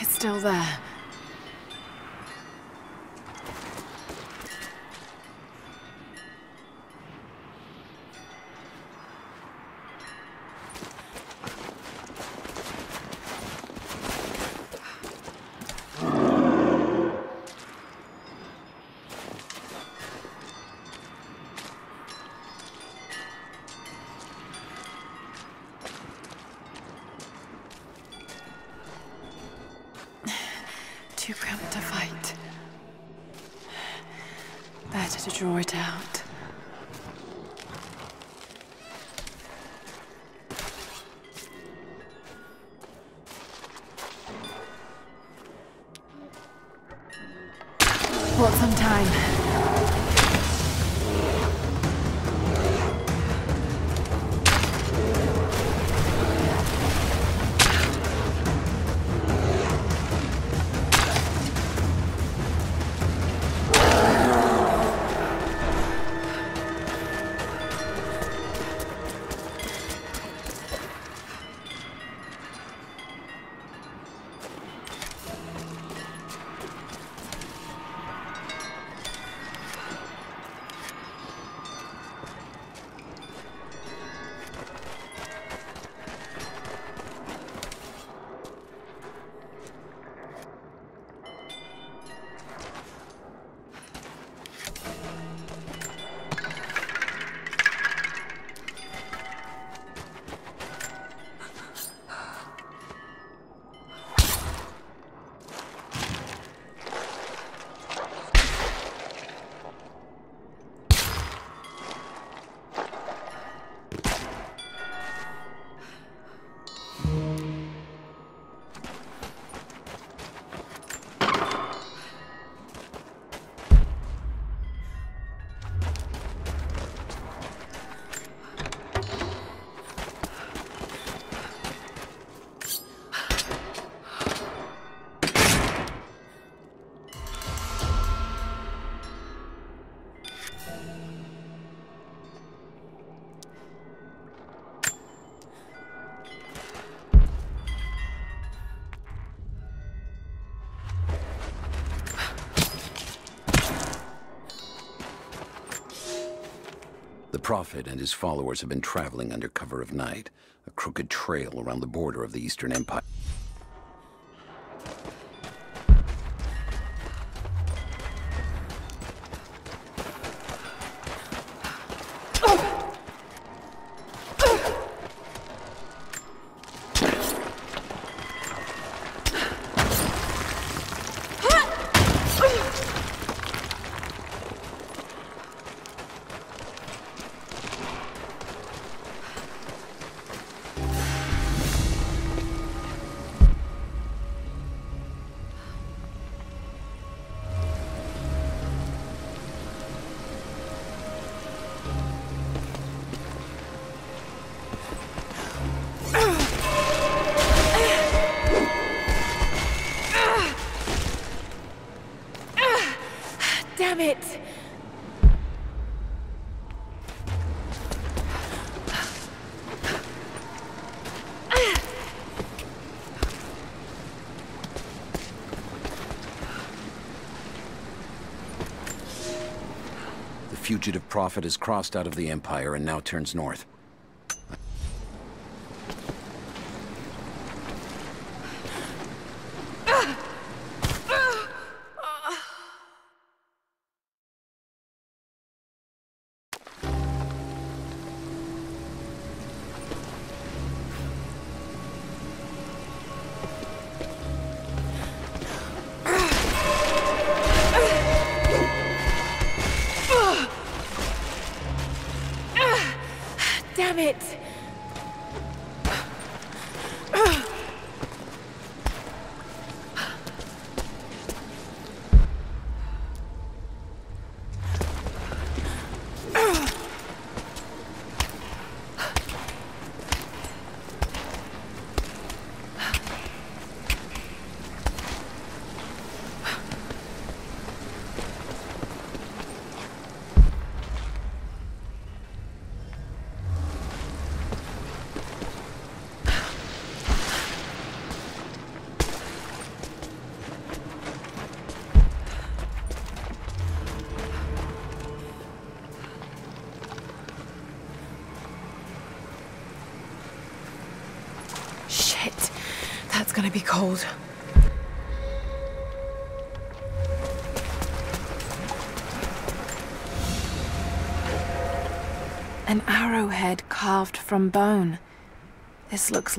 It's still there. To draw it out. Prophet and his followers have been traveling under cover of night, a crooked trail around the border of the Eastern Empire. It! The fugitive Prophet has crossed out of the Empire and now turns north. Gonna be cold. An arrowhead carved from bone. This looks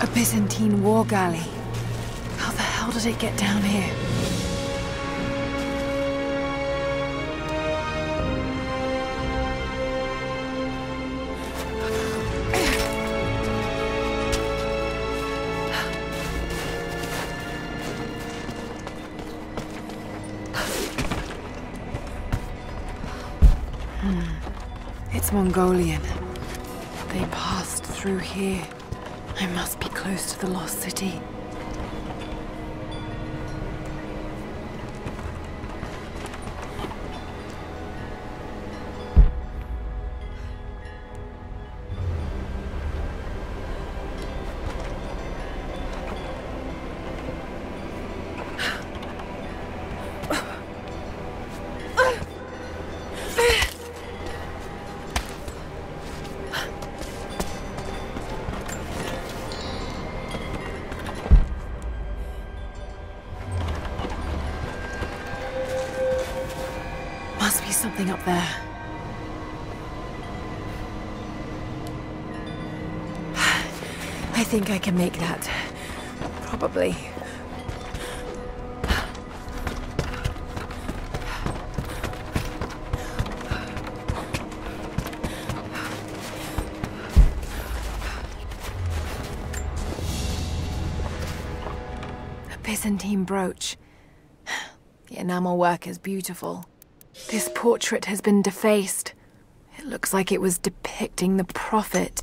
a Byzantine war galley. How the hell did it get down here? Hmm. It's Mongolian. They passed through here. I must be close to the lost city. Be something up there. I think I can make that. Probably. A Byzantine brooch. The enamel work is beautiful. This portrait has been defaced. It looks like it was depicting the Prophet.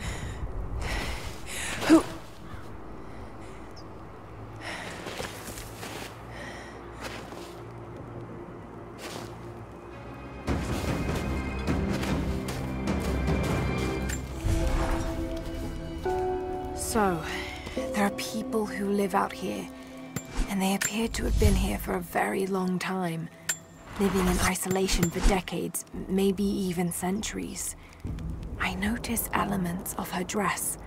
So, there are people who live out here, and they appear to have been here for a very long time, living in isolation for decades, maybe even centuries. I notice elements of her dress,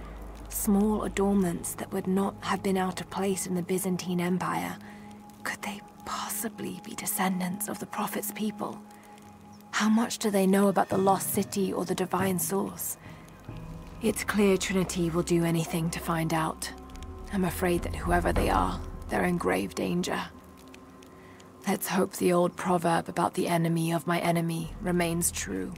small adornments that would not have been out of place in the Byzantine Empire. Could they possibly be descendants of the Prophet's people? How much do they know about the lost city or the divine source? It's clear Trinity will do anything to find out. I'm afraid that whoever they are, they're in grave danger. Let's hope the old proverb about the enemy of my enemy remains true.